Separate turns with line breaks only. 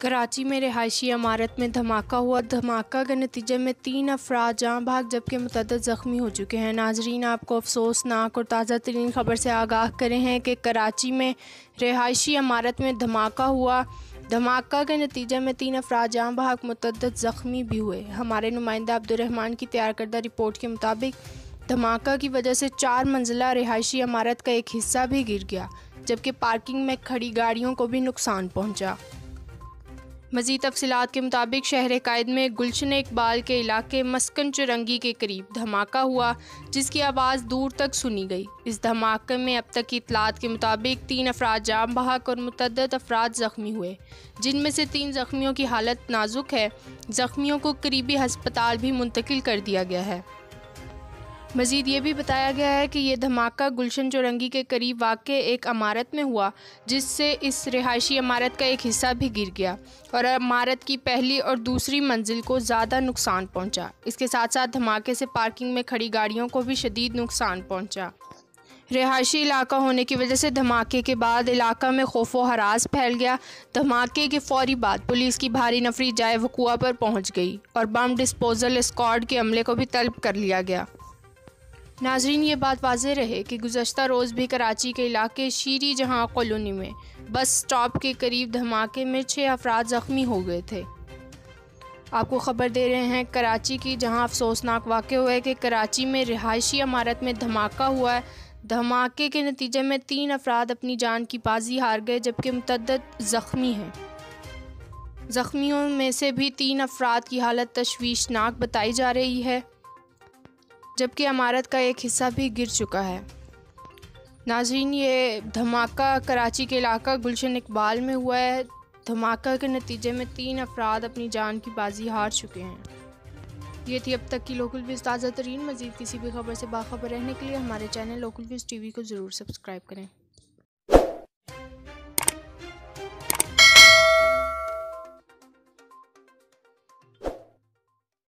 कराची में रिहायशी इमारत में धमाका हुआ। धमाका के नतीजे में तीन अफराद जहाँ भाग, जबकि मतद ज़ख्मी हो चुके हैं। नाजरीन, आपको अफसोसनाक और ताज़ा तरीन खबर से आगाह करें हैं कि कराची में रिहायशी इमारत में धमाका हुआ। धमाका के नतीजे में तीन अफराज जहाँ भाग मतद ज़ख्मी भी हुए। हमारे नुमाइंदा अब्दुलरहमान की तैयार करदा रिपोर्ट के मुताबिक, धमाका की वजह से चार मंजिला रिहायशी इमारत का एक हिस्सा भी गिर गया, जबकि पार्किंग में खड़ी गाड़ियों को भी नुकसान पहुँचा। मजीद तफसीत के मुताबिक शहर कायद में गुलशन इकबाल के इलाके मस्कन चुरंगी के करीब धमाका हुआ, जिसकी आवाज़ दूर तक सुनी गई। इस धमाके में अब तक की इतलात के मुताबिक तीन अफराद जाम बहाक और मुतद अफराद ज़ख्मी हुए, जिनमें से तीन ज़ख्मियों की हालत नाजुक है। ज़ख्मियों को करीबी हस्पताल भी मुंतकिल कर दिया गया है। मजीद ये भी बताया गया है कि ये धमाका गुलशन चौरंगी के करीब वाक़ एक अमारत में हुआ, जिससे इस रिहायशी इमारत का एक हिस्सा भी गिर गया और इमारत की पहली और दूसरी मंजिल को ज़्यादा नुकसान पहुँचा। इसके साथ साथ धमाके से पार्किंग में खड़ी गाड़ियों को भी शदीद नुकसान पहुँचा। रिहायशी इलाका होने की वजह से धमाके के बाद इलाका में खौफ व फैल गया। धमाके के फौरी बाद पुलिस की भारी नफरी जाए वकुआ पर पहुँच गई और बम डिस्पोजल स्क्वाड के अमले को भी तलब कर लिया गया। नाजरीन, ये बात वाज रहे कि गुजशत रोज़ भी कराची के इलाके शीरी जहाँ कॉलोनी में बस स्टॉप के करीब धमाके में छः अफराद ज़ख्मी हो गए थे। आपको ख़बर दे रहे हैं कराची की जहाँ अफसोसनाक वाक़ हुआ है कि कराची में रिहायशी इमारत में धमाका हुआ है। धमाके के नतीजे में तीन अफराद अपनी जान की बाजी हार गए, जबकि मुतद ज़ख्मी हैं। ज़ख्मियों में से भी तीन अफराद की हालत तशवीशनाक बताई जा रही है। जबकि इमारत का एक हिस्सा भी गिर चुका है। नाजरीन, ये धमाका कराची के इलाका गुलशन इकबाल में हुआ है। धमाका के नतीजे में तीन अफराद अपनी जान की बाजी हार चुके हैं। ये थी अब तक की लोकल व्यूज़ ताज़ा तरीन, मज़ीद किसी भी खबर से बाखबर रहने के लिए हमारे चैनल लोकल व्यूज़ टी को ज़रूर सब्सक्राइब करें।